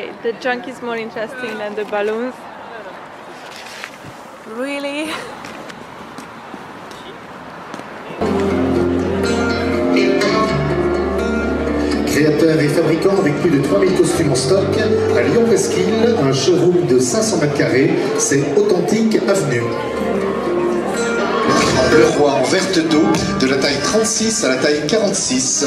okay, the junk is more interesting than the balloons. Really? Créateur et fabricant avec plus de 3000 costumes en stock, à Lyon Presqu'île, un showroom de 500 mètres carrés, c'est Authentique Avenue. Le roi en verte d'eau, de la taille 36 à la taille 46.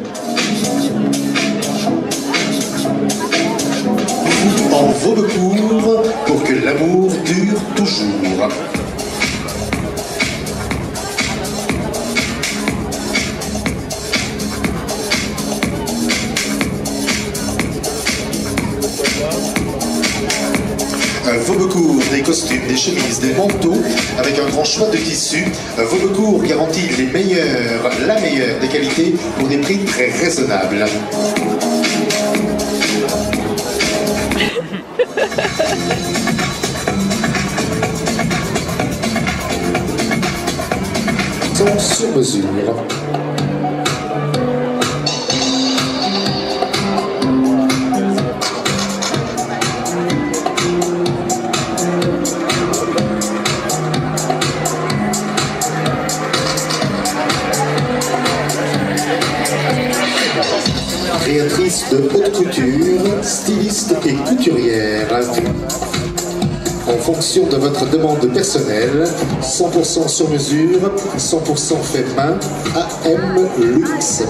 Vaubecourt pour que l'amour dure toujours. Vaubecourt, des costumes, des chemises, des manteaux, avec un grand choix de tissus. Vaubecourt garantit les meilleurs, la meilleure des qualités pour des prix très raisonnables. Sont sur mesure. De haute couture, styliste et couturière. En fonction de votre demande personnelle, 100% sur mesure, 100% fait main, AM Luxe.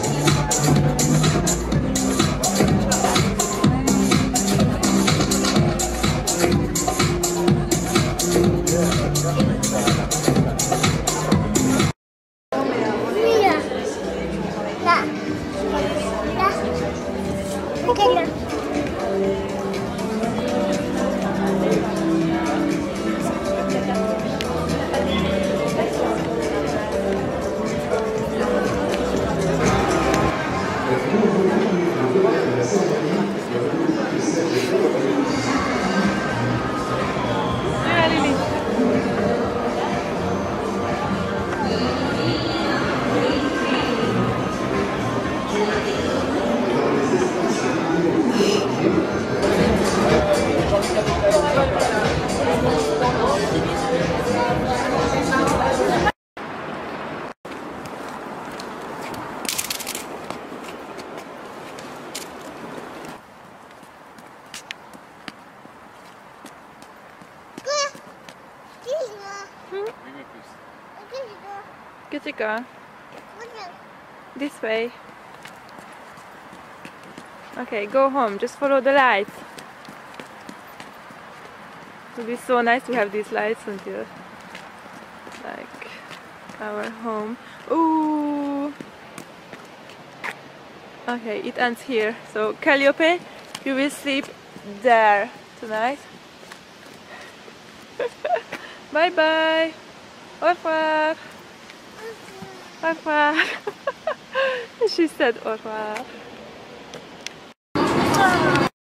Good to go. This way. Okay, go home. Just follow the lights. It would be so nice to have these lights until like our home. Ooh. Okay, it ends here. So Calliope, you will sleep there tonight. bye bye. Au revoir. Au revoir. she said au revoir.